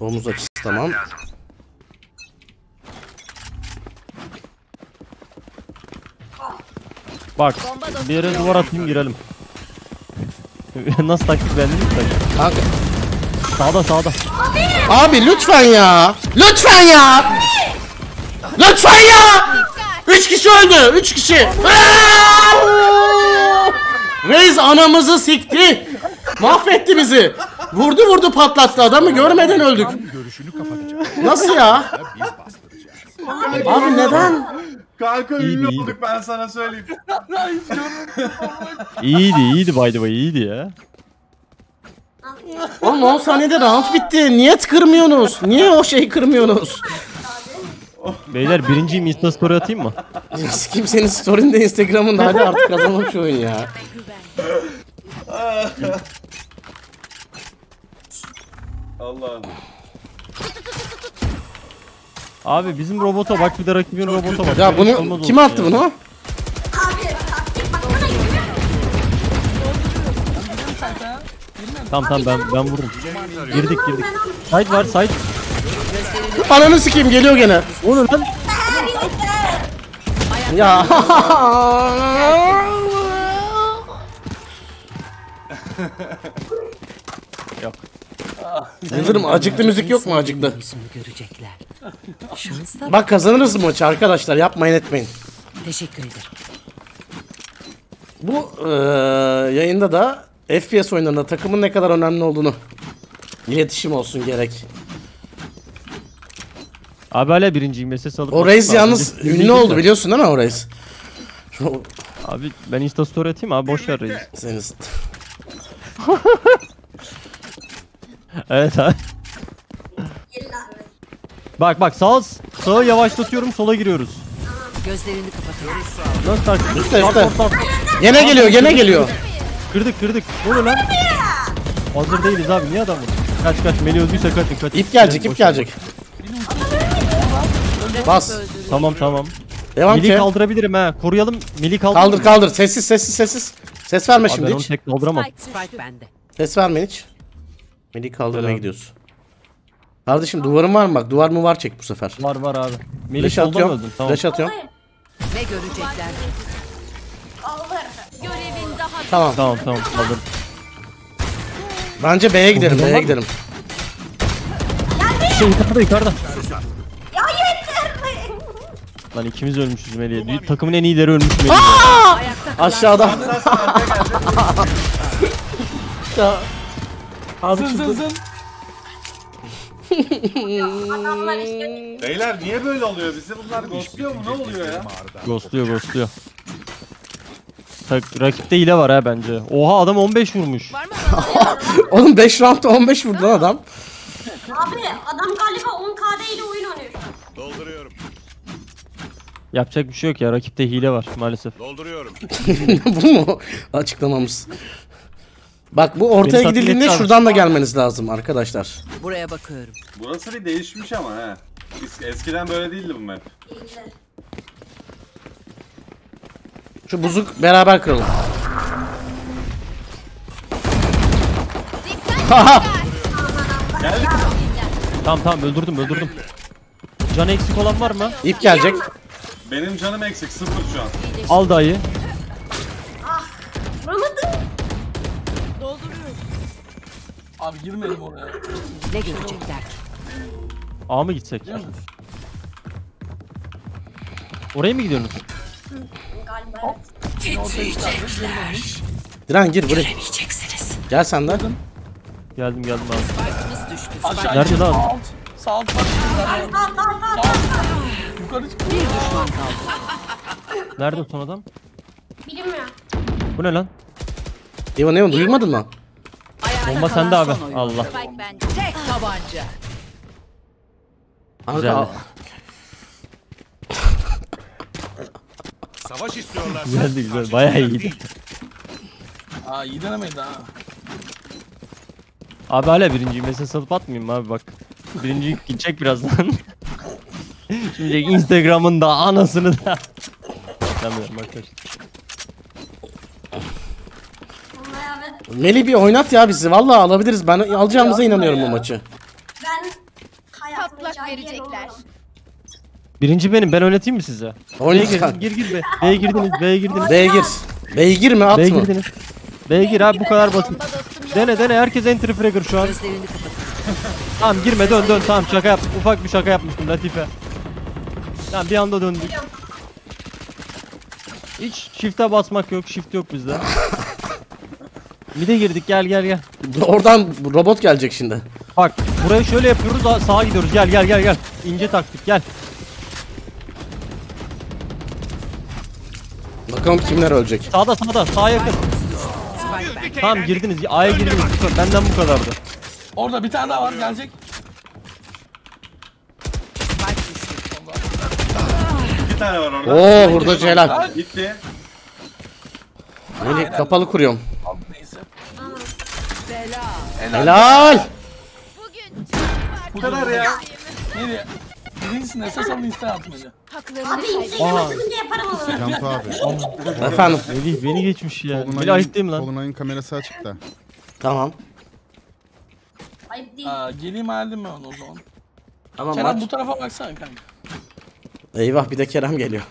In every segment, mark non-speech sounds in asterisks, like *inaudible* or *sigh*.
Omuz açısı tamam. Bak bir yere duvar atayım girelim. *laughs* Nasıl taktik beğendin mi taktik? Kanka. Sağda sağda. Abi lütfen ya. Lütfen ya. Lütfen ya. Üç kişi öldü. Üç kişi. Reis anamızı sikti. Mahvetti bizi. Vurdu vurdu patlattı adamı görmeden öldük. Nasıl ya? Abi neden? Kanka İyiydi, ünlü iyiydi. olduk ben sana söyleyeyim. *laughs* İyiydi iyiydi by the way iyiydi ya. Oğlum 10 saniyede round bitti. Niye kırmıyorsunuz? Niye o şeyi kırmıyorsunuz? Beyler birinciyim insta story atayım mı? Kimsenin story'inde Instagram'ında hadi artık kazanalım şu oyun ya. *laughs* Allah'ım. Abi bizim robota bak bir de rakibin robota bak. Ya bunu olmaz kim attı ya. bunu? Tamam tamam ben ben vururum. Girdik girdik. Side var side. Ananı sikeyim geliyor gene. O ne lan? Ya. *laughs* Yıldırım acıklı müzik yok mu acıklı? Görecekler. Şansla Bak kazanırız maçı arkadaşlar yapmayın etmeyin. teşekkür ederim. Bu eee, yayında da FPS oyunlarında takımın ne kadar önemli olduğunu iletişim olsun gerek. Abi hala birinciyim SS alıp. O reis abi. yalnız ünlü oldu biliyorsun değil mi o reis? Şu- Abi ben insta story atayım abi boş ver reis. Senin *laughs* Evet abi. Bak bak sağ sağı yavaşlatıyorum sola giriyoruz. Gözlerini kapatıyorum. Nasıl üstte. sol, sağ. Gene geliyor gene geliyor. Kırdık kırdık. Ne oluyor lan? Hazır değiliz abi niye adam vurdu? Kaç kaç Melih öldüyse kaçın kaçın. İp gelecek ip gelecek. Bas. Tamam tamam. Devam Melih ki. kaldırabilirim ha. Koruyalım. Melih kaldır. Kaldır kaldır. Sessiz sessiz sessiz. Ses verme Abi ben şimdi onu hiç. tek kaldıramam. Spike bende. Ses verme hiç. Melih kaldırmaya Tamam. gidiyoruz. Kardeşim duvarın var mı bak? Duvar mı var çek bu sefer. Var var abi. Melih Flash soldan atıyorum. öldün tamam. Flash atıyorum. Ne görecekler? Görevin daha Tamam. Tamam tamam kaldır. Bence B'ye gidelim. B'ye gidelim. Şey yukarıda yukarıda. Ya yeter. Lan ikimiz ölmüşüz Melih. Takımın en iyileri ölmüş Melih. Aşağıda. *laughs* ya. Abi çıktı. Adamlar işte Beyler niye böyle oluyor? Bizi bunlar ghostluyor mu? Ne oluyor ya? Ghostluyor ghostluyor. Tak, rakipte hile var ha bence. Oha adam 15 vurmuş. *laughs* Oğlum 5 roundda 15 vurdu lan adam. abi adam galiba 10 KD ile oyun oynuyor. Dolduruyorum. Yapacak bir şey yok ya rakipte hile var maalesef. Dolduruyorum. *laughs* bu mu açıklamamız? Bak bu ortaya Beni gidildiğinde şuradan da gelmeniz lazım arkadaşlar. Buraya bakıyorum. Burası bir değişmiş ama he. Es- Eskiden böyle değildi bu map. Şu buzuk beraber kıralım. Geldik. *laughs* Tamam tamam öldürdüm öldürdüm. Can eksik olan var mı? İp gelecek. Benim canım eksik sıfır şu an. Al dayı. Vuramadım. Abi girmedim oraya. Ne görecekler? A mı gitsek? Oraya mı gidiyorsunuz? Galiba evet. Diren gir buraya. Yiyeceksiniz. Gel sen de. Geldim geldim abi. Spike'ımız düştü. Aşağı Nerede lan? Alt. Sağ alt bak. Yukarı çık. Bir düşman kaldı. Nerede son adam? Bilinmiyor. Bu ne lan? Evan Evan duymadın mı? Bomba sende abi. Allah. Tek tabanca. Güzeldi. Savaş istiyorlar. Güzeldi güzel. Bayağı iyiydi. Aa iyi denemeydi ha. Abi hala birinciyim. Mesela salıp atmayayım abi bak. Birinci gidecek birazdan. *laughs* Şimdi Instagram'ın da anasını da. Sanmıyorum arkadaşlar. Melih bir oynat ya bizi. Vallahi alabiliriz. Ben alacağımıza inanıyorum bu maçı. ben Patlak verecekler. Birinci benim ben oynatayım mı size? B'ye Oynat gir, gir gir be. B'ye girdiniz B'ye girdiniz. B'ye gir. Beygir mi at B'ye mı? girdiniz. B'ye gir abi bu kadar basit. Dene dene herkes entry fragger şu an. Tamam girme dön dön tamam şaka yaptım. Ufak bir şaka yapmıştım Latife. Tamam bir anda döndük. Hiç shift'e basmak yok shift yok bizde. Mide girdik gel gel gel. Oradan robot gelecek şimdi. Bak burayı şöyle yapıyoruz sağa gidiyoruz gel gel gel gel. İnce taktik gel. Bakalım kimler ölecek. Sağda sağda sağa yakın. Tamam girdiniz A'ya girdiniz. Benden bu kadardı. Orada bir tane daha var gelecek. İki tane var orada. Oo hurdacı helal. Gitti. Melih kapalı kuruyorum. Helal. Bugün Bu kadar ya. Neydi? Birincisini esas alın ister atmaca. haklarını Abi kaybettim. Instagram'a çıkınca yaparım onu. Cansu abi. Efendim. Melih beni geçmiş ya. Melih ayıp değil mi lan? Tolunay'ın kamerası açık da. Tamam. Ayıp değil. Aa, geleyim halde mi onu o zaman? Tamam Kerem maç. bu tarafa baksana kanka. Eyvah bir de Kerem geliyor.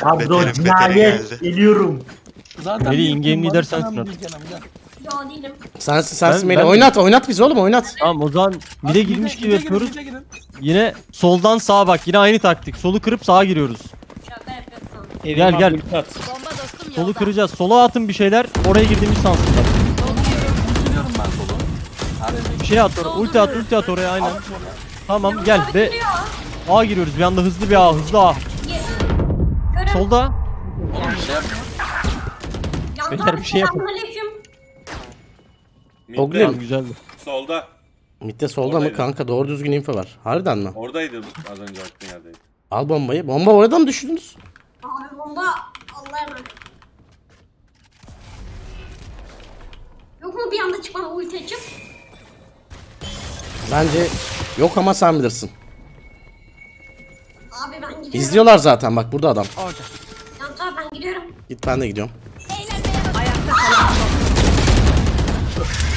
Kadro cinayet geliyorum. Zaten Melih in-game lider sensin gel. Yo değilim. Sensin sensin Ben- Melih. ben- Oynat oynat bizi oğlum oynat. Tamam o zaman Hadi girmiş gibi yapıyoruz. Yine soldan sağa bak. Yine aynı taktik. Solu kırıp sağa giriyoruz. Şaka yapıyorsun. Gel gel. Bomba dostum Solu yolda. kıracağız. Sola atın bir şeyler. Oraya girdiğimiz sansınlar. Biliyorum ben solu. Hadi Bir şey at oraya. Ulti at, ulti at oraya aynen. Tamam gel geliyor. A giriyoruz. Bir anda hızlı bir A, hızlı A. Solda. oğlum bir şey Beyler, abi, bir şey yapın. Oglim. Tamam güzeldi. Solda. Mitte solda mı Oradaydı. kanka doğru düzgün info var. Harbiden mi? Oradaydı az önce attığın yerdeydi. Al bombayı. Bomba orada mı düşürdünüz? Abi bomba Allah'a emanet. Yok mu bir anda çıkmam ulti açıp? Bence yok ama sen bilirsin. Abi ben gidiyorum. İzliyorlar zaten bak burada adam. Orada. Yalnız abi ben gidiyorum. Git ben de gidiyorum.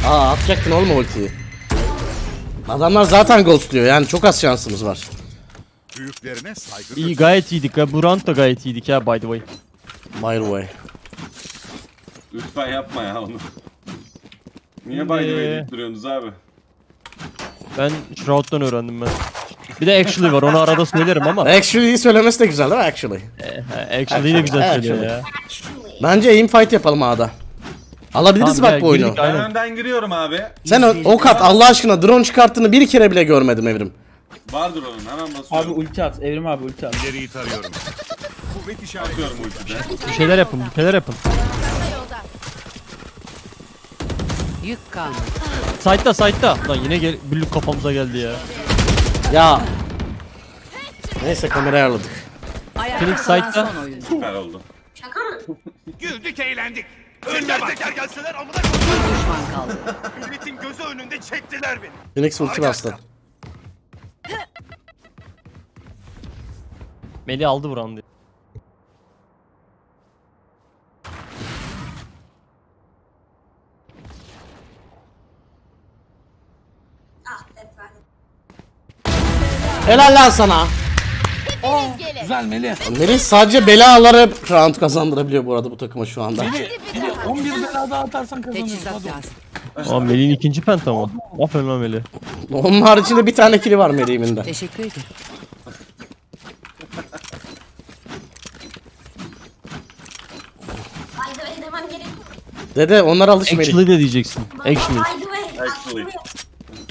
Aa atacaktın oğlum ultiyi. Adamlar zaten ghostluyor yani çok az şansımız var. Büyüklerine saygı İyi gayet iyiydik. ha. Bu round da gayet iyiydik ya by the way. My way. Lütfen yapma ya onu. Niye by the way deyip duruyorsunuz abi? Ben Shroud'dan öğrendim ben. Bir de actually var. Onu arada söylerim ama. Actually'yi söylemesi de güzel değil mi actually? Actually de güzel söylüyor ya. Bence aim fight yapalım A'da. Alabiliriz Tamam, bak gel, bu oyunu. girdik. Ben Aynen. önden giriyorum abi. Sen o, ok at Allah aşkına drone çıkarttığını bir kere bile görmedim Evrim. Vardır onun hemen Abi basıyorum. ulti at. Evrim abi ulti at. ileriyi tarıyorum. Kuvvet işareti. Atıyorum ultide. Bir şeyler yapın, bir şeyler yapın. Yük kalmadı. Side'da, side'da. Lan yine gel büllük kafamıza geldi ya. Ya. Neyse kamerayı ayarladık. Ayakta Phoenix kalan side'da. son oyuncu. Süper oldu. Şaka mı? Güldük eğlendik. Önüne teker gelseler amına Bir düşman kaldı. milletin gözü önünde çektiler beni. Phoenix ulti bastı. Melih aldı bu round'u. Ah lütfen. Helal lan sana. Gelin. Güzel Melih. Melih sadece belaları round kazandırabiliyor bu arada bu takıma şu anda. Melih, Melih 11 bela daha atarsan kazanıyorsun. Hadi. Aa Melih'in ikinci pentamı. Aferin lan Melih. Onun haricinde bir tane kili var Melih'imin de. Teşekkür ederim. Dede onlara alış Melih. Actually de diyeceksin. Actually. Actually.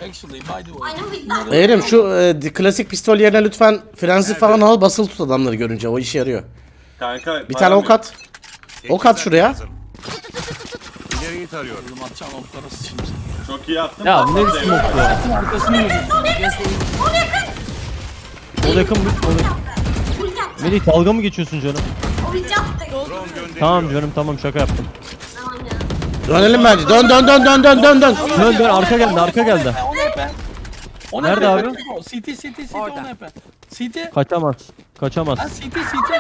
Actually by the way. Evrim şu e, klasik pistol yerine lütfen frenzi falan al basılı tut adamları görünce o işe yarıyor. Kanka Bir tane ok at. Ok at şuraya. İleriyi tarıyorum. Oğlum atacağım oklara sıçayım seni. Çok iyi attın. Ya ne biçim ok ya. Arkasını yürüyorum. O yakın o yakın. Ulti attı. Melih dalga mı geçiyorsun canım? Tamam canım tamam şaka yaptım. Tamam ya. Dönelim bence. Dön dön dön dön dön dön dön. Dön dön arka geldi arka geldi. Ne Nerede abi? CT CT CT o Orada. ne be? CT. Kaçamaz. Kaçamaz. Ha CT CT.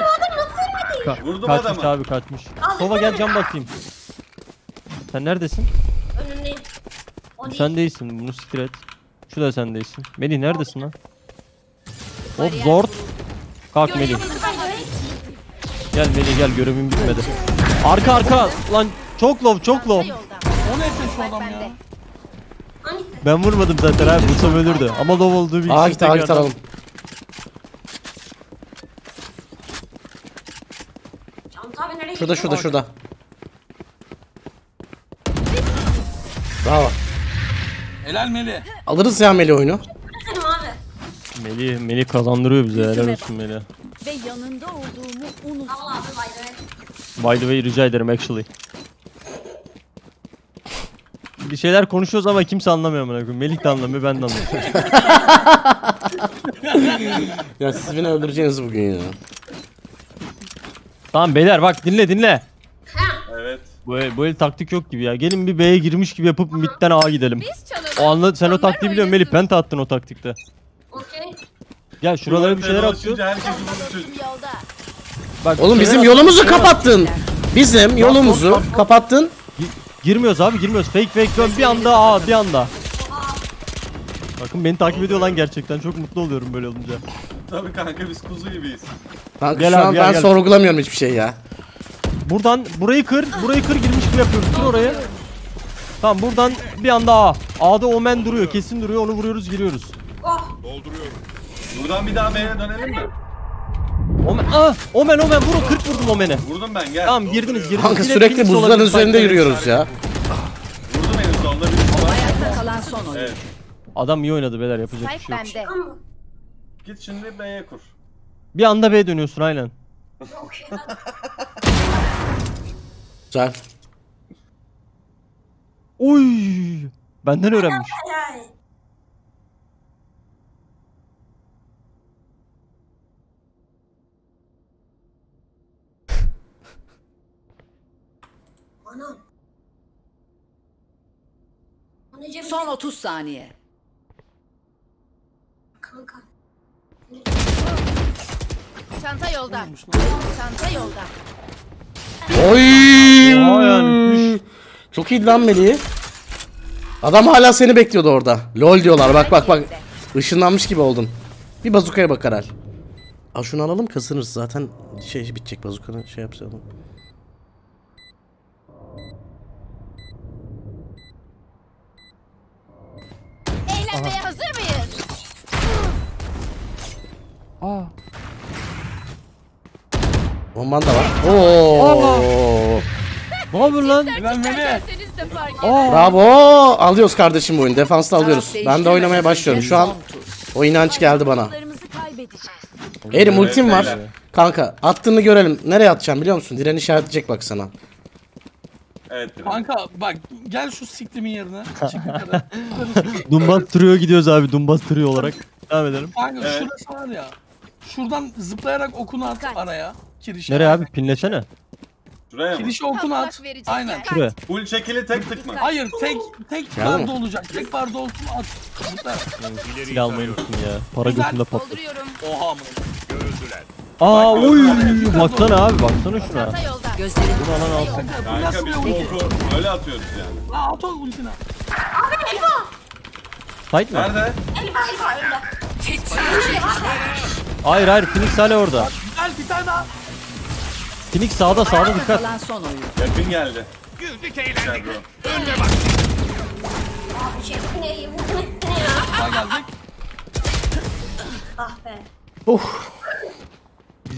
Ka- Vurdum kaçmış adamı. abi kaçmış. Sova gel cam bakayım. Sen neredesin? Önündeyim. O değil. Sen değilsin bunu siktir et. Şu da sendeysin. Melih neredesin lan? Hop zort. Kalk Melih. Gel Melih gel görevim bitmedi. Arka arka lan çok low çok low. Yolda. O ne yapıyor şu adam ya? Hani Ben vurmadım zaten abi vursam ölürdü. Ama low olduğu bir Aa git aa git alalım. Çanta abi nereye Şurada gidiyor? şurada şurada. Bravo. Helal Meli. Alırız ya Meli oyunu. Benim abi. Melih, Melih kazandırıyor bize helal olsun Melih. Ve yanında olduğumu unut. Allah abi vay be. By the way rica ederim actually. Bir şeyler konuşuyoruz ama kimse anlamıyor amına koyayım. Melih de anlamıyor, ben de anlamıyorum. *laughs* Ya siz beni öldüreceğiniz bugün ya. tamam beyler bak dinle dinle. Evet. Bu el, bu el taktik yok gibi ya. Gelin bir B'ye girmiş gibi yapıp midden A'ya gidelim. Biz çalalım. O anla sen o onlar taktiği biliyorsun Melih. oynasın. Penta attın o taktikte. Okey. Gel şuralara bir şeyler atıyor. Buluşuyor. Yolda. Bak Oğlum bizim yolumuzu kapattın. Bizim yolumuzu kapattın. Girmiyoruz abi girmiyoruz. Fake fake dön bir anda A bir anda. Bakın beni takip ediyor lan gerçekten. Çok mutlu oluyorum böyle olunca. Tabii kanka biz kuzu gibiyiz. Kanka Gel şu abi, an gel, ben gel. sorgulamıyorum hiçbir şey ya. Buradan burayı kır, burayı kır girmiş gibi yapıyoruz. Kır oraya. Tamam buradan bir anda A. A'da Omen duruyor, kesin duruyor. Onu vuruyoruz, giriyoruz. Oh. Dolduruyorum. Buradan bir daha B'ye dönelim mi? Omen, ah, Omen, Omen vurun. 40 vurdum Omen'e. Vurdum ben gel. Tamam girdiniz, girdiniz. Kanka Yine sürekli Phoenix buzların olabilir, üzerinde sanki. yürüyoruz ya. Vurdum en solda birisi var. Ayakta kalan son oyun. Evet. Adam iyi oynadı beyler, yapacak bir Spike şey yok. bende. Git şimdi B'ye kur. Bir anda B dönüyorsun aynen. *laughs* Güzel. Uy! Benden öğrenmiş. Yani. Anam. Anneciğim Son 30 saniye. kanka. Çanta yolda. Çanta yolda. Oy! Aa yani. Çok iyi lan Melih. Adam hala seni bekliyordu orada. Lol diyorlar bak bak bak. Işınlanmış gibi oldun. Bir bazukaya bak Aral. Aa şunu alalım kasınırız zaten şey bitecek bazukanın şey yapalım. Eğlenmeye hazır mıyız? Bomban da var. Oo! Ne yapıyorsun lan? Derseniz de fark et. Bravo! Alıyoruz kardeşim bu oyunu. Defansta alıyoruz. Ben de oynamaya başlıyorum. Şu an o inanç geldi bana. Larımızı kaybedeceğiz. Erim ultim var. Kanka attığını görelim. Nereye atacağım biliyor musun? Diren işaretleyecek bak sana. Evet. Kanka bak gel şu siktimin yerine. Çık yukarı. *laughs* Dumbas trio gidiyoruz abi. Dumbas trio olarak. Devam edelim. Kanka Evet. şurası var ya. Şuradan zıplayarak okunu at araya. Kirişe. Nereye abi? Pinlesene. Şuraya mı? Kirişe okunu at. Aynen. Şuraya. Full çekili tek tık mı? Hayır tek tek barda olacak. Tek barda olsun at. Zıplayarak. Silah almayı unuttum ya. Para Güzel. götümde patladı. Oha amına. Görüldüler. Aa uy baksana abi baksana şuna. Gözlerin Bunu alan alsın. Kanka biz oku öyle atıyoruz yani. Aa at o ultini. Fight mı? Nerede? Elba elba öyle. Hayır hayır Phoenix hala orada. Güzel bir tane daha. Phoenix sağda sağda dikkat. kalan son oyun. Yakın geldi. Güldük eğlendik. Önüne bak. Abi şey ne? Ya? Daha geldik. Ah be.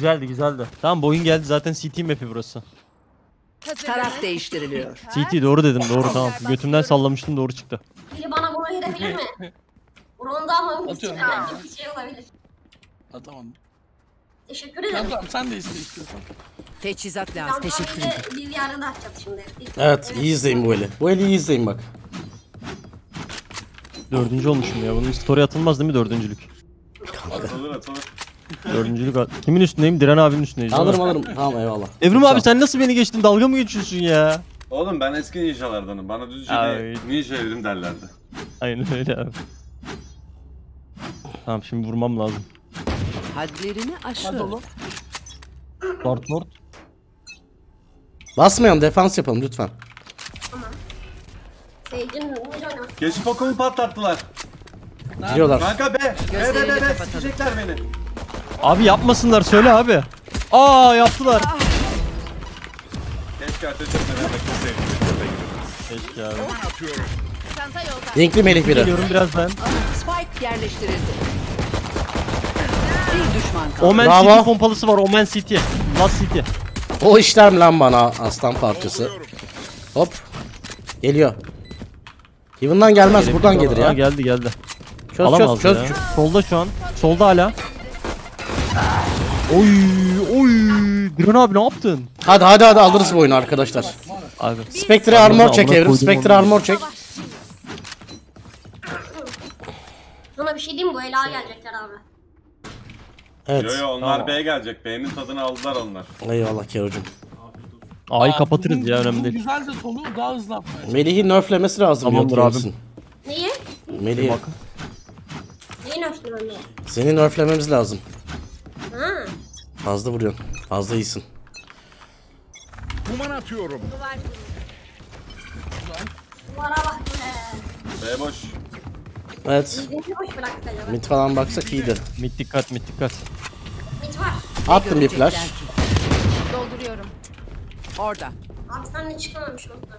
Güzeldi güzeldi. Tamam oyun geldi zaten CT map'i burası. Taraf değiştiriliyor. CT doğru dedim doğru tamam. Götümden sallamıştım doğru çıktı. Biri bana bunu verebilir mi? Ronda ama bir Atıyorum şey, bir şey olabilir. Atamadım. Teşekkür ederim. Tamam sen de iste istiyorsan. Teçhizat lazım. Tamam, Teşekkür ederim. Bir yarın da atacağız şimdi. Evet iyi izleyin bu eli. Bu eli iyi izleyin bak. Dördüncü olmuşum ya. Bunun story atılmaz değil mi dördüncülük? Atılır atılır. Dördüncülük at. Kimin üstündeyim? Diren abinin mi? Alırım alırım. Tamam eyvallah. Evrim abi sen nasıl beni geçtin? Dalga mı geçiyorsun ya? Oğlum ben eski ninjalardanım. Bana düzce Ay. ninja evrim derlerdi. Aynen öyle abi. Tamam şimdi vurmam lazım. Hadlerini oğlum. Dart Nord. Basmayalım defans yapalım lütfen. Keşif okumu patlattılar. Gidiyorlar. Kanka be. Be be be be. Sikecekler beni. Abi yapmasınlar söyle abi. Aa yaptılar. Keşke ateş etmeden bekleseydim. Keşke abi. Çanta yolda. Dinkli Melih biri. Geliyorum birazdan. Spike yerleştirildi. Bir düşman kaldı. Omen Bravo. City pompalısı var. Omen City. Last City. O işler mi lan bana aslan parçası? Hop. Geliyor. Heaven'dan gelmez buradan gelir Ha, ya. geldi geldi. Çöz çöz Alamaz çöz. ya. Solda şu an. Solda hala. Oy oy. Diren abi ne yaptın? Hadi hadi hadi alırız bu oyunu arkadaşlar. Abi. Spectre armor çek evrim. Spectre armor çek. Sana bir şey diyeyim? Bu ela gelecekler abi. Evet. Yo yo onlar B'ye gelecek. B'nin tadını aldılar onlar. Eyvallah Kero'cum. Ayı kapatırız ya önemli değil. Güzel de solu daha hızlı atmaya. Melih'i nerflemesi lazım. Tamamdır abim. Neyi? Melih'i. Seni nerflememiz lazım. Fazla vuruyorsun. Fazla iyisin. Kuman atıyorum. Duvara bak be. B boş. Evet. Mid falan baksak iyiydi. Mid dikkat mid dikkat. Mit var. Attım bir flash. Dolduruyorum. Orada. Sen de çıkamamış orada.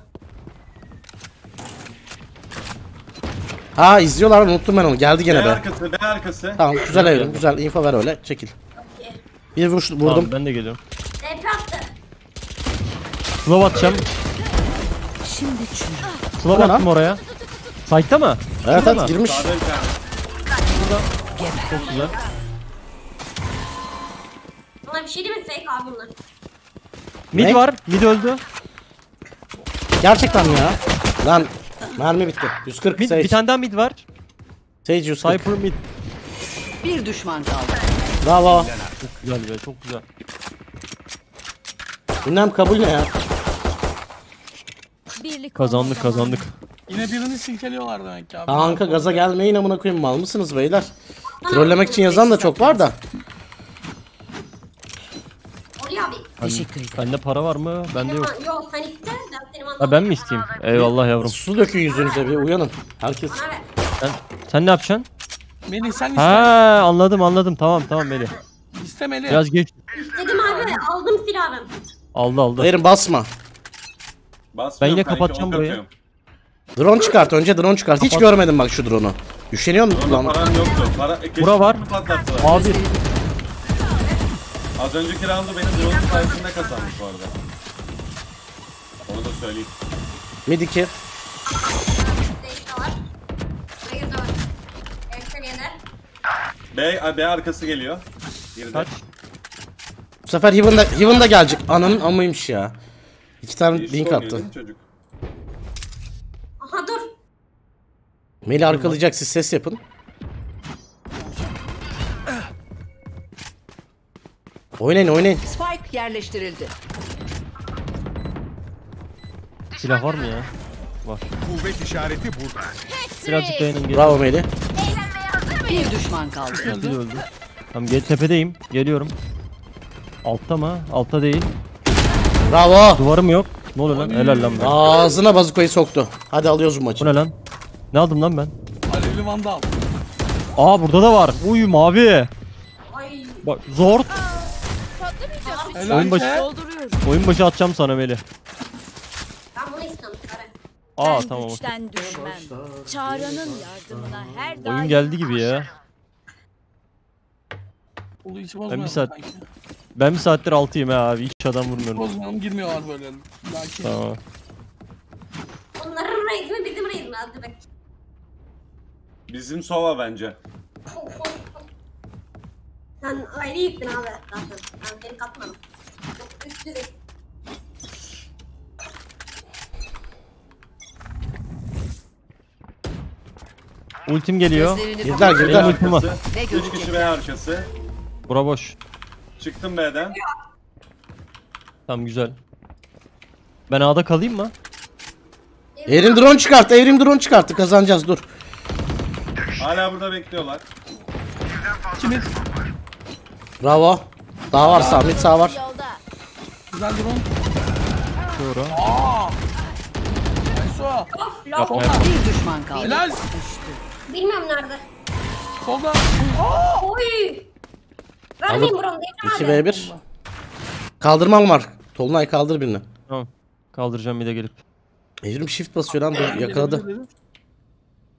Ha izliyorlar unuttum ben onu. Geldi B gene be. arkası B arkası. Tamam güzel evrim. Güzel info ver öyle. Çekil. Bir vuruş vurdum. Tamam, ben de geliyorum. DP attı. Slow atacağım. Şimdi çür. Slow attım oraya. Sight'ta mı? Evet evet girmiş. Tane. Çok güzel. Sana bir şey diyeyim mi? Fake abi bunlar. Mid Ne? var. Mid öldü. Gerçekten ya? Lan mermi bitti. 140 Mid, Sage. bir tane daha mid var. Sage 140. Cypher mid. Bir düşman kaldı. Bravo. Güzel be çok güzel. Ünlem kabul ne ya? Birlik Kazandık kazandık. Yine birini silkeliyorlar demek ki abi. Kanka gaza gelmeyin amına koyayım mal mısınız beyler? Trollemek için yazan da çok var da. Oluyor abi. Teşekkür ederim. Bende para var mı? Bende yok. Yok. Yok. Ben senin Ha ben mi isteyeyim? Eyvallah yavrum. Su dökün yüzünüze bir uyanın. Herkes. Sen, sen ne yapacaksın? Melih sen iste. Ha anladım anladım. Tamam tamam Melih. İste Melih. Biraz geç. İstedim abi. Aldım silahım. Aldı aldı. Hayır basma. Basmıyorum Ben yine kanki, kapatacağım burayı. Drone çıkart önce drone çıkart. Hiç Kapat. görmedim bak şu drone'u. Üşeniyor musun Ama lan? param yoktu. Para, e, Bura var. Abi Az önceki roundu benim drone sayesinde kazanmış bu arada. Onu da söyleyeyim. Mid 2. Sage de var. Hayır da var. Yener. B, B arkası geliyor. Kaç? Bu sefer Heaven'da, Heaven'da gelecek. Ananın amıymış ya. İki tane link oynuyor attı. değil mi Çocuk. Aha dur. Melih arkalayacak siz ses yapın. Oynayın oynayın. Spike yerleştirildi. Silah var mı ya? Kuvvet işareti burada. Birazcık dayanın gelin. Bravo Melih. Bir düşman kaldı. Öldü öldü. Tamam gel tepedeyim. Geliyorum. Altta mı? Altta değil. Bravo. Duvarım yok. Ne oluyor lan? Helal lan ben. Ağzına bazukayı soktu. Hadi alıyoruz bu maçı. Bu ne lan? Ne aldım lan ben? Alevli Vandal. Aa burada da var. Uy mavi. Ay. Bak zor. Patlamayacak. Helal Oyun başı-. Dolduruyorum. Oyun başı atacağım sana Melih. Ben bunu istiyorum. Kare. Aa ben tamam. güçten düşmem. Çağrı'nın yardımına her daim Oyun geldi gibi ya. Hiç bozmayalım saat- sanki. Ben bir saattir altıyım ha abi. Hiç adam vurmuyorum. bozmayalım girmiyorlar böyle. Lakin. Tamam. Onların raid mi bizim raid mi? Hadi bak. Bizim Sova bence. Sen ayrı gittin abi zaten. Ben seni katmadım. Çok üst düzey. Ultim geliyor. Girdiler girdiler. ultim var. arkası. Ne 3 görecekler? kişi B arkası. Bura boş. Çıktım B'den. Tamam güzel. Ben A'da kalayım mı? Evrim drone çıkarttı. Evrim drone çıkarttı. Kazanacağız dur. Hala burada bekliyorlar. Kimin? Bravo. Daha var sağ mid sağ var. Güzel drone. Doğru. O. Yapma yapma. Bir düşman kaldı. Helal. Bilmiyorum nerede. Solda. Oy. Vermeyin buramı Devran abi. 2v1. Kaldırmam var. Tolunay kaldır birini. Tamam. Kaldıracağım bir de gelip. Evrim shift basıyor lan dur yakaladı.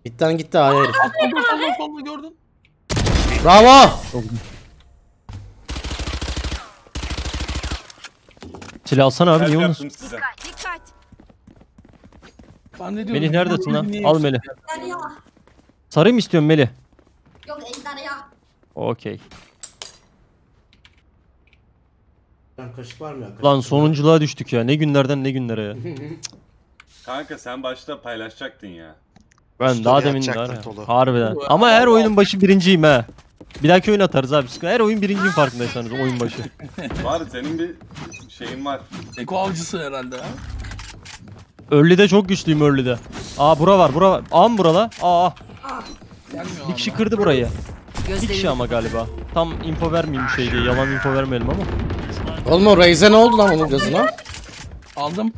Bitten gitti A'ya herif. Solda solda solda gördün. Bravo. Silah alsana abi niye size. Dikkat. Ben de diyorum. Melih neredesin lan? Niye Al Melih. Sarı mı istiyorsun Melih? Yok ejderha. Okey. Kaşık var mı ya? Lan sonunculuğa düştük ya. Ne günlerden ne günlere ya. *laughs* Kanka sen başta paylaşacaktın ya. Ben Story daha demin var ya. Harbiden. Ama her oyunun başı birinciyim ha. Bir dahaki oyun atarız abi. Her oyun birinciyim farkındaysanız oyun başı. *laughs* Var senin bir şeyin var. Eko avcısı herhalde ha. Early'de çok güçlüyüm early'de. Aa bura var bura var. Aa mı burala? Aa aa. Bir kişi kırdı burayı. Bir kişi ama galiba. Tam info vermeyeyim şey diye. Yalan info vermeyelim ama. Oğlum o Raze'e ne oldu lan onun gazına? Aldım.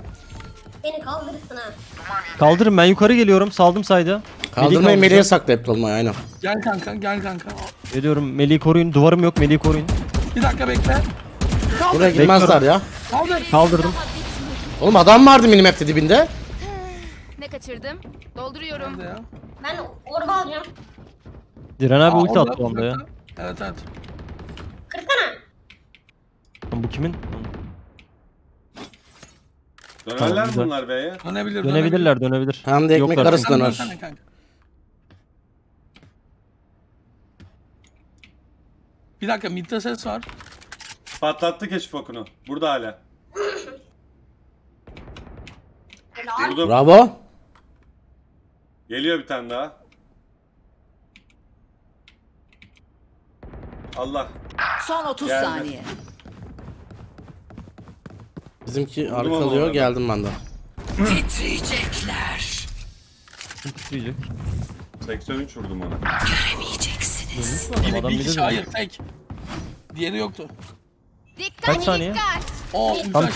Beni kaldırırsın ha. Kaldırın ben yukarı geliyorum. Saldım sayda. Kaldırmayı. Melih'e sakla hep Tolunay aynen. Gel kanka gel kanka. Geliyorum. Melih'i koruyun. Duvarım yok. Melih'i koruyun. Bir dakika bekle. Buraya girmezler ya. Kaldır. Kaldırdım. Oğlum adam vardı minimap'te dibinde. Ne kaçırdım? Dolduruyorum. Nerede ya? Ben orba alacağım. Diren abi Aa, ulti orada, attı o anda ya. Evet evet. Kırsana. Lan bu kimin? Dönerler Tamam, güzel. bunlar B'ye? Dönebilir. Dönebilirler dönebilir. Hem de ekmek Yoklar. arası Sen döner. dönsene kanka. Bir dakika midde ses var. Patlattı keşif okunu. Burada hala. Helal. Bravo. Geliyor bir tane daha. Allah. son 30 Geldi. saniye. Bizimki Vurdum ama arkalıyor orada. geldim ben de. Titriyecekler. Diyecek. 83 vurdum ona. Göremeyeceksiniz. Yine Adam bir bir kişi hayır tek. Diğeri yoktu. Dikkat Kaç saniye? dikkat. O Tamam.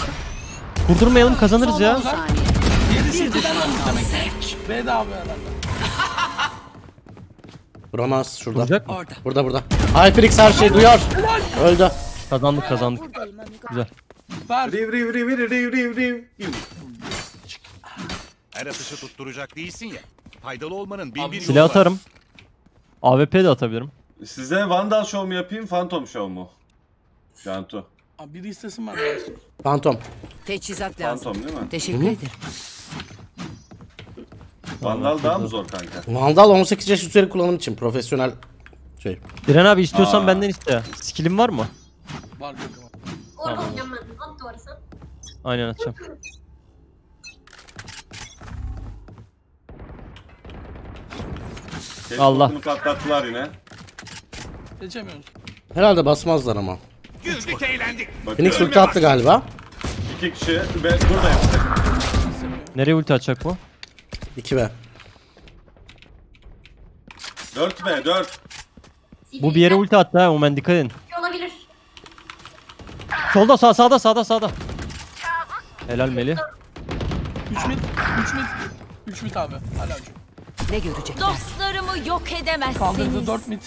Kurdurmayalım kazanırız Son ya. Saniye. Diğeri Bir düşman almış kaldı. Demek. B de abi herhalde. *laughs* Vuramaz şurada. Vuracak mı? Orada. Burada burada. HyperX her şeyi duyar. Öldü. Kazandık kazandık. Güzel. Ver. Riv riv riv riv riv riv riv. Her atışı tutturacak değilsin ya. Faydalı olmanın bin bir yolu Silah atarım. AWP de atabilirim. Size Vandal Show mu yapayım, Phantom Show mu? Cantu. Abi biri istesin ben. Phantom. Teçhizat lazım. Phantom değil mi? Teşekkür ederim. Vandal daha mı zor kanka? Vandal 18 yaş üzeri kullanım için profesyonel şey. Diren abi istiyorsan Aa. benden iste. Skill'in var mı? Var kanka var. Alacağım ben. At duvarısı. Aynen atacağım. Allah. okunu patlattılar yine. Geçemiyoruz. Herhalde basmazlar ama. Güldük eğlendik. Phoenix ulti attı galiba. İki kişi ve buradayım. Nereye ulti atacak bu? 2v. 4 B 4. Bu bir yere ulti attı ha Omen dikkat edin. Olabilir. Solda sağ sağda sağda sağda. Helal Meli. 3 mid. 3 mid. 3 mid abi. Hala 3. Ne görecekler? Dostlarımı yok edemezsiniz. Kaldırdı 4 mid.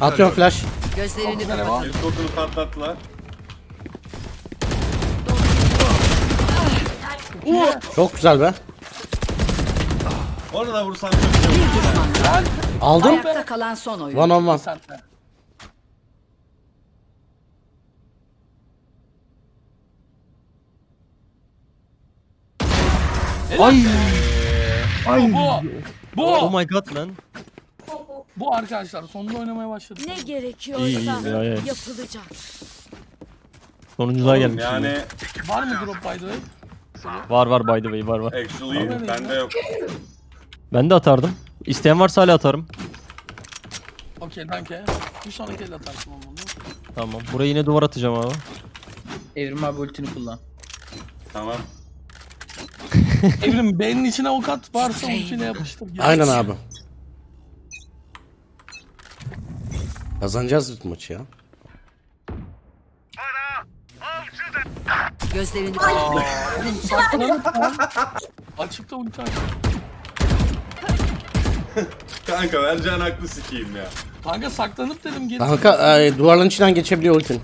Atıyorum flash. Gözlerini Güzel kapat. eva. Patlattılar. Çok güzel be. Onu da vursam çok iyi olur. Aldım. Ayakta kalan son oyun. One on one. Sen de. Ay. Bu bu. Oh my god lan. Bu arkadaşlar sonunda oynamaya başladık. Ne gerekiyorsa İyi, iyi, yapılacak. Sonunculuğa gelmiş. Yani Var mı drop by the way? Var var by the way var var. actually bende yok. Ben de atardım. İsteyen varsa hala atarım. Okey danke. Bir sonraki el atarsın onu. Tamam. Buraya yine duvar atacağım abi. Evrim abi ultini kullan. Tamam. Evrim B'nin içine ok at varsa ultiyle yapıştır. Aynen abi. Kazanacağız bu maçı ya. Gözlerini. Açıkta ulti aç. Kanka vereceğin haklı sikeyim ya. Kanka saklanıp dedim geri. Kanka e, duvarların içinden geçebiliyor ultin.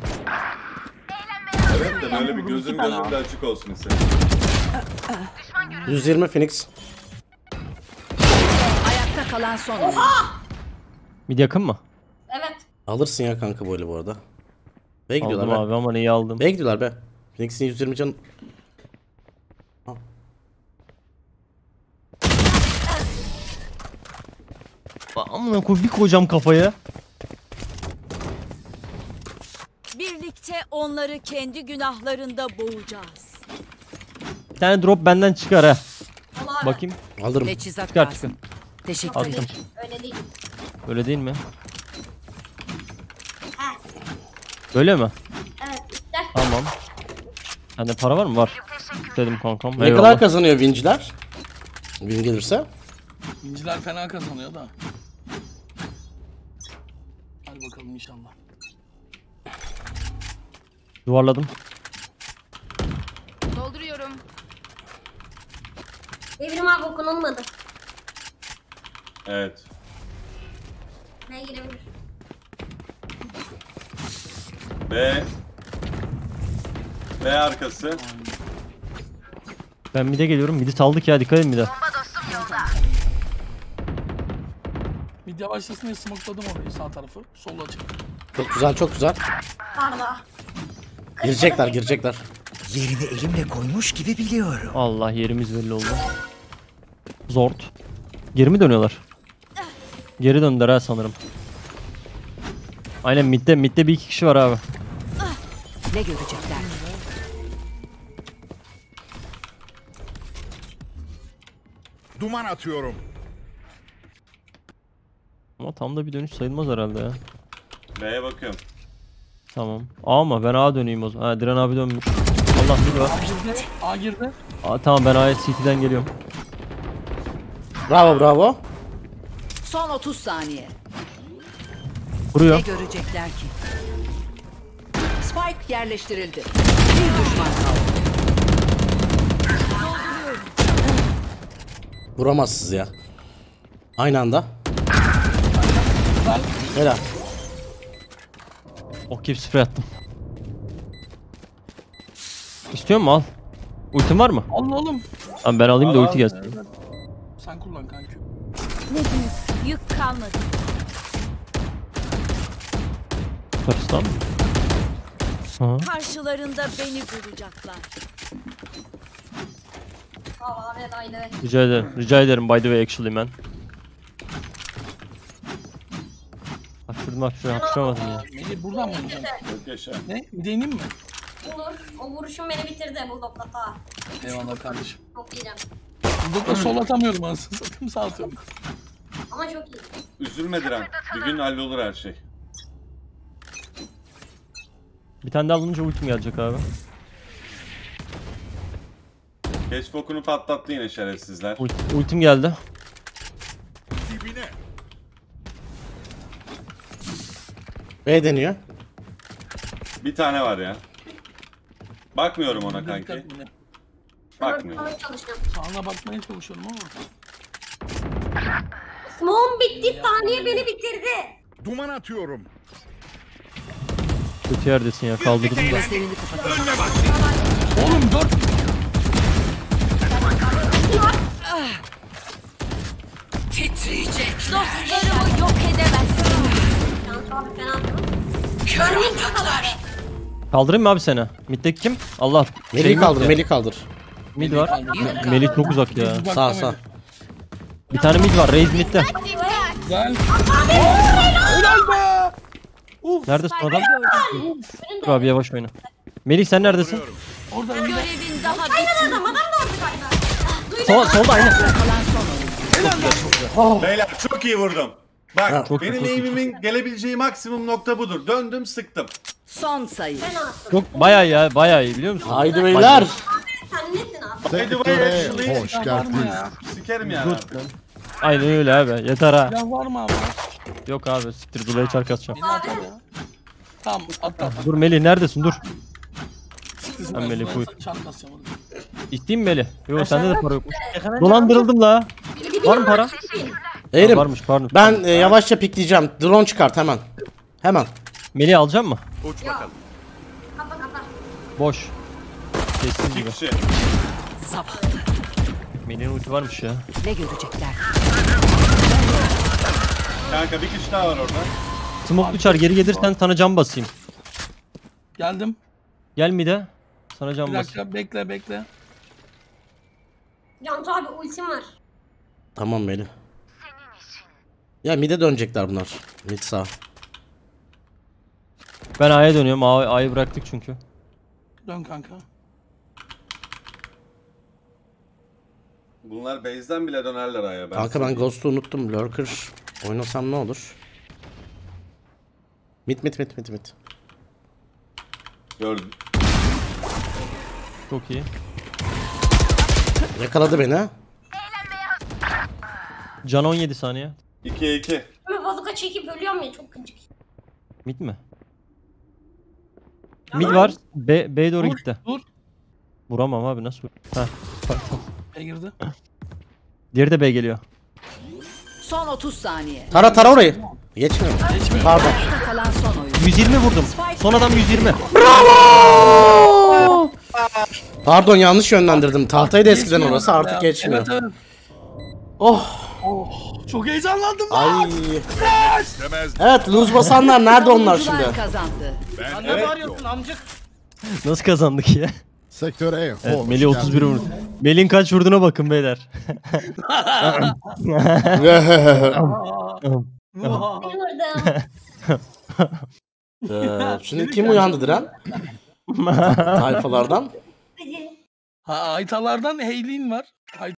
Evet de böyle bir gözüm gözümde açık olsun istedim. 120 Phoenix. ayakta kalan son oyuncu. Mid yakın mı? Evet. Alırsın ya kanka böyle bu arada. B'ye gidiyorlar Aldım be. abi ama iyi aldım. B'ye gidiyorlar be. Phoenix'in 120 can. Amına koy bir koyacağım kafaya. Birlikte onları kendi günahlarında boğacağız. Bir tane drop benden çıkar ha. Bakayım. Alırım. Teçhizat Çıkar lazım. çıkar. Teşekkür ederim. Öyle değil. Öyle değil mi? Ha. Böyle mi? Evet. Tamam. Sende para var mı? Var. Dedim kankam. Ne Eyvallah. kadar kazanıyor vinciler? Win gelirse. İnciler fena kazanıyor da. Hadi bakalım inşallah. Duvarladım. Dolduruyorum. Evrim abi okunulmadı. Evet. Ne girebilir? B. B arkası. Ben mid'e geliyorum. Mid'i saldık ya dikkat edin mid'e. Mid yavaşlasın diye smokladım orayı sağ tarafı. Sol açık. Çok güzel çok güzel. Pardon. Girecekler girecekler. Yerini elimle koymuş gibi biliyorum. Allah yerimiz belli oldu. Zort. Geri mi dönüyorlar? Geri döndüler ha sanırım. Aynen midde midde bir iki kişi var abi. Ne görecekler? Duman atıyorum. Ama tam da bir dönüş sayılmaz herhalde ya. B'ye bakıyorum. Tamam. A ama ben A döneyim o zaman. Ha Diren abi dönmüş. Allah mid var. Girdi. A girdi. Aa, tamam ben A'ya CT'den geliyorum. Bravo bravo. Son 30 saniye. Ne Vuruyor. görecekler ki? Spike yerleştirildi. Bir düşman kaldı. Vuramazsınız ya. Aynı anda. Helal. Okey sprey attım. İstiyor musun al. Ultin var mı? Alın oğlum. Tamam ben alayım da ulti gelsin. Sen kullan kanka. Yük kalmadı. Tutarız mı? Hı. Karşılarında beni bulacaklar. Abi. Rica ederim. Rica ederim by the way actually man. Hapşırdım hapşırdım hapşıramadım ya. Melih buradan mı oynayacaksın? Çok yaşa. Ne? Bir deneyeyim mi? Olur. O vuruşum beni bitirdi Bulldog'la ta. Eyvallah kardeşim. Çok iyiyim. Burada sol atamıyorum anasını satayım sağ atıyorum. Ama çok iyi. Üzülme Diren. Bir gün hallolur her şey. Bir tane daha alınca ultim gelecek abi. Keşfokunu patlattı yine şerefsizler. Ult- ultim geldi. Dibine. B deniyor. Bir tane var ya. Bakmıyorum ona kanki. Bakmıyorum. Sağına bakmaya çalışıyorum ama. Smoke'um bitti. Saniye beni bitirdi. Duman atıyorum. Kötü yerdesin ya kaldırdım da. Önüne bak. Oğlum dört. Titriyecek. Dostlarımı yok edemezsin. Görmeyin çakalar. Kaldırayım mı abi seni? Mid'deki kim? Allah. Melih kaldır Melih kaldır. Mid var. Melih çok uzak ya. Sağ sağ. Bir tane mid var. Raze mid'de. Güzel. Neredesin adam? Dur abi yavaş oyna. Melih sen neredesin? Orada önde. Görevin daha bitmedi. Adam da orada. Sol, solda aynı. Beyler çok iyi vurdum. Bak Ha, çok iyi, benim çok iyi. eğimimin gelebileceği maksimum nokta budur. Döndüm sıktım. Son sayı. Çok bayağı ya bayağı iyi biliyor musun? Haydi beyler. Sen nesin abi? Actually Hoş Var geldin. mı ya? sikerim yani. Aynen öyle abi. Yeter ha. Silah var mı abi? Yok abi siktir Zula'ya çark atacağım. Beni atar ya. Tamam at at. Dur Melih neredesin dur. Ben Melih, buyur. Mi Melih? Yok sende de para yokmuş. Dolandırıldım la. Var mı para? Eğrim. Varmış pardon. Ben e, yavaşça pikleyeceğim. Drone çıkart hemen. Hemen. Melih alacak mı? Uç bakalım. Boş. Sessiz gibi. kişi. Melih'in ulti varmış ya. Ne görecekler? Kanka bir kişi daha var orada. Smoke uçar geri gelirsen sana cam basayım. Geldim. Gel mi de? Sana Bir basayım. dakika bekle bekle. Cantu abi ultim var. Tamam Melih. Ya mide dönecekler bunlar. Mid sağ. Ben A'ya dönüyorum. A- A'yı bıraktık çünkü. Dön kanka. Bunlar base'den bile dönerler aya. Ben Kanka ben Ghost'u unuttum. Lurker oynasam ne olur? Mit mit mit mit mit. Gördüm. Çok iyi. Yakaladı beni. Can 17 saniye. 2'ye 2. Ama bazuka çekip ölüyorum ya çok gıcık. Mid mi? Mid var. B, B doğru Dur, gitti. dur. Vuramam abi nasıl pardon. E girdi. *clears throat* Diğeri de B geliyor. Son 30 saniye. Tara tara orayı. Geçmiyor. Pardon. Son oyun. 120 vurdum. Son adam 120. Pardon yanlış yönlendirdim. Tahtaydı eskiden orası artık geçmiyor. Evet evet. Oh. Oh, çok heyecanlandım lan. Ay. İstemez. Evet lose basanlar nerede onlar şimdi? Ben Evet. bağırıyorsun amcık? Nasıl kazandık ya? Sektör E. Evet, Melih 31 vurdu. Melih'in kaç vurduğuna bakın beyler. Beni vurdum. Ee, şimdi kim uyandı Diren? *laughs* Tayfalardan. Ha, Aytalardan Heylin var.